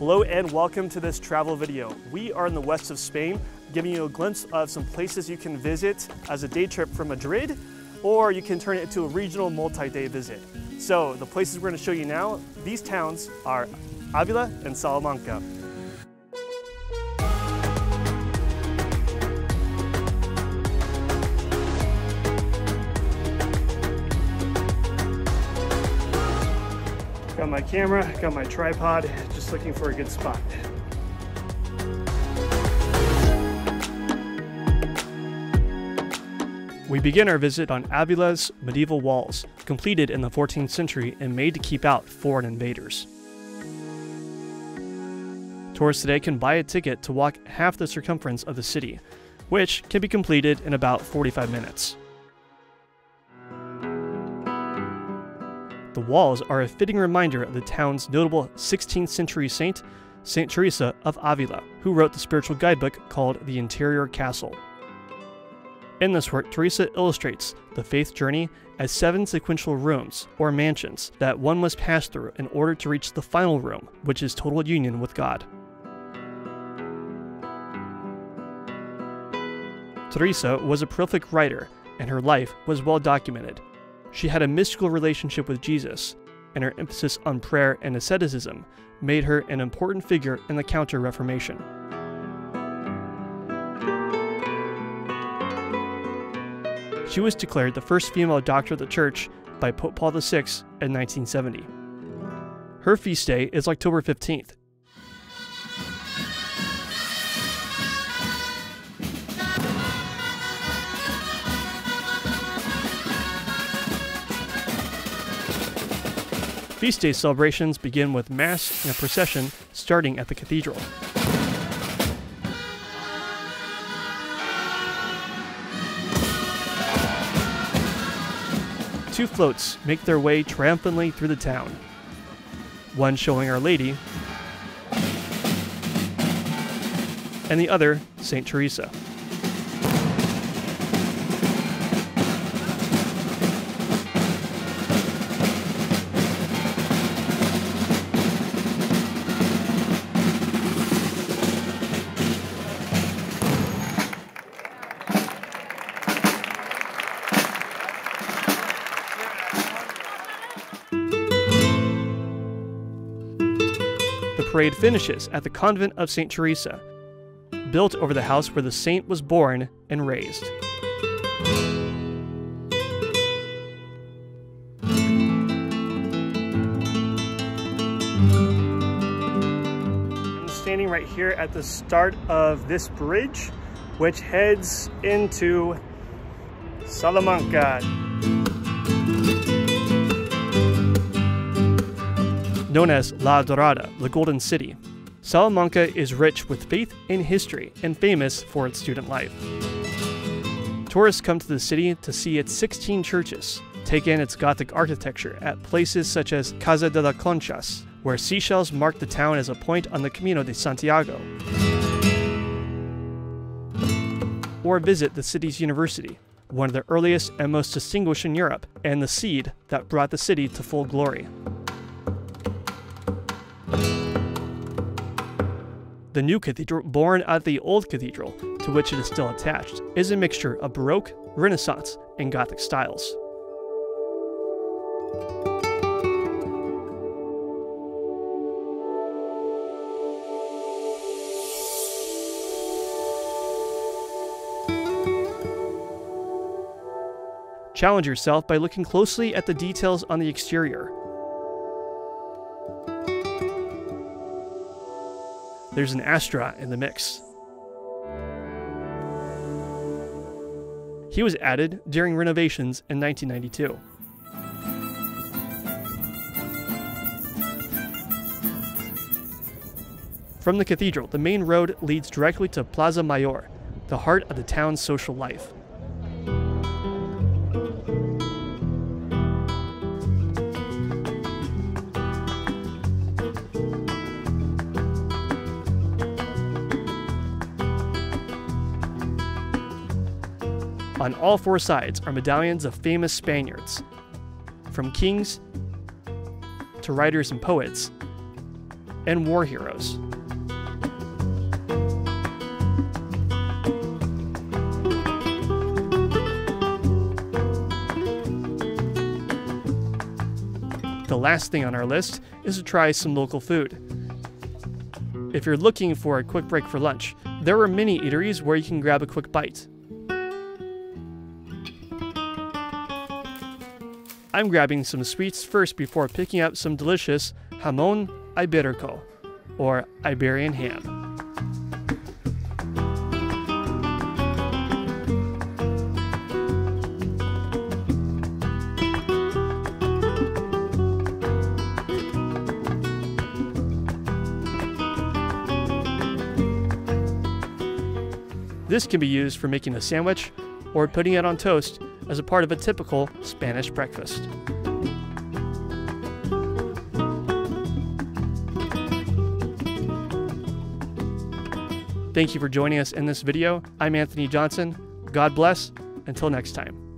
Hello and welcome to this travel video. We are in the west of Spain, giving you a glimpse of some places you can visit as a day trip from Madrid, or you can turn it into a regional multi-day visit. So the places we're gonna show you now, these towns are Avila and Salamanca. My camera, got my tripod, just looking for a good spot. We begin our visit on Avila's medieval walls, completed in the 14th century and made to keep out foreign invaders. Tourists today can buy a ticket to walk half the circumference of the city, which can be completed in about 45 minutes. The walls are a fitting reminder of the town's notable 16th century saint, St. Teresa of Avila, who wrote the spiritual guidebook called The Interior Castle. In this work, Teresa illustrates the faith journey as seven sequential rooms, or mansions, that one must pass through in order to reach the final room, which is total union with God. Teresa was a prolific writer, and her life was well documented. She had a mystical relationship with Jesus, and her emphasis on prayer and asceticism made her an important figure in the Counter Reformation. She was declared the first female doctor of the Church by Pope Paul VI in 1970. Her feast day is October 15th, Feast day celebrations begin with Mass and a procession starting at the cathedral. Two floats make their way triumphantly through the town. One showing Our Lady, and the other, St. Teresa. The parade finishes at the convent of St. Teresa, built over the house where the saint was born and raised. I'm standing right here at the start of this bridge, which heads into Salamanca. Known as La Dorada, the Golden City. Salamanca is rich with faith and history and famous for its student life. Tourists come to the city to see its 16 churches, take in its Gothic architecture at places such as Casa de las Conchas, where seashells mark the town as a point on the Camino de Santiago, or visit the city's university, one of the earliest and most distinguished in Europe, and the seed that brought the city to full glory. The new cathedral, born at the old cathedral, to which it is still attached, is a mixture of Baroque, Renaissance, and Gothic styles. Challenge yourself by looking closely at the details on the exterior. There's an astronaut in the mix. He was added during renovations in 1992. From the cathedral, the main road leads directly to Plaza Mayor, the heart of the town's social life. On all four sides are medallions of famous Spaniards, from kings to writers and poets, and war heroes. The last thing on our list is to try some local food. If you're looking for a quick break for lunch, there are many eateries where you can grab a quick bite. I'm grabbing some sweets first before picking up some delicious jamón ibérico, or Iberian ham. This can be used for making a sandwich or putting it on toast as a part of a typical Spanish breakfast. Thank you for joining us in this video. I'm Anthony Johnson. God bless. Until next time.